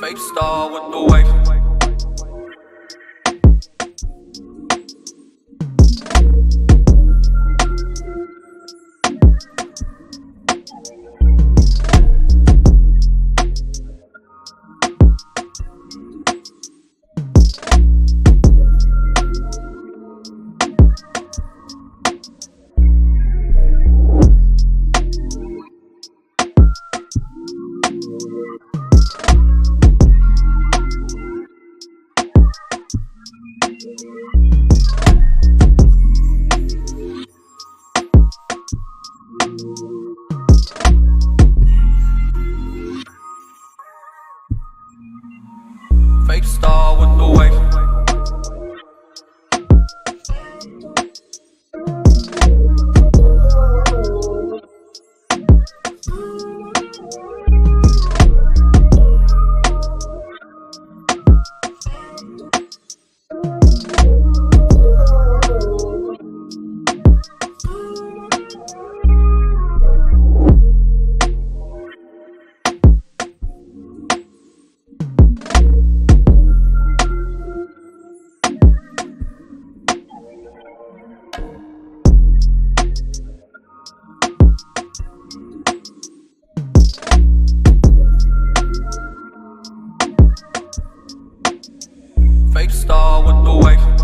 Fake star with the wave. Fake star with the wave. star with the wake.